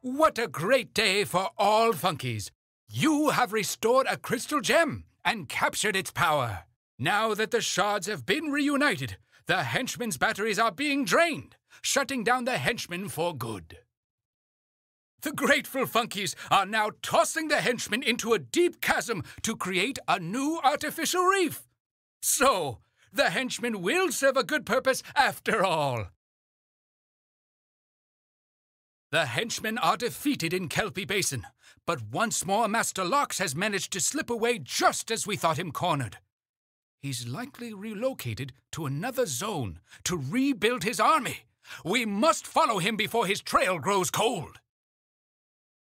What a great day for all Funkeys! You have restored a crystal gem and captured its power. Now that the shards have been reunited, the henchmen's batteries are being drained, shutting down the henchmen for good. The grateful Funkeys are now tossing the henchmen into a deep chasm to create a new artificial reef. So, the henchmen will serve a good purpose after all. The henchmen are defeated in Kelpy Basin, but once more Master Lox has managed to slip away just as we thought him cornered. He's likely relocated to another zone to rebuild his army. We must follow him before his trail grows cold.